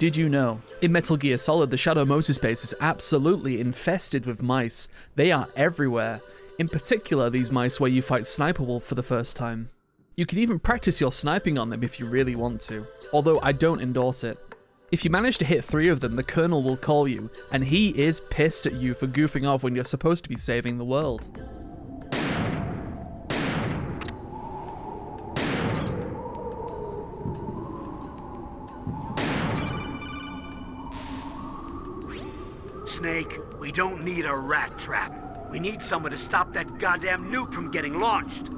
Did you know? In Metal Gear Solid, the Shadow Moses base is absolutely infested with mice. They are everywhere. In particular, these mice where you fight Sniper Wolf for the first time. You can even practice your sniping on them if you really want to, although I don't endorse it. If you manage to hit three of them, the Colonel will call you, and he is pissed at you for goofing off when you're supposed to be saving the world. Snake, we don't need a rat trap. We need someone to stop that goddamn nuke from getting launched.